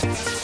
Bye.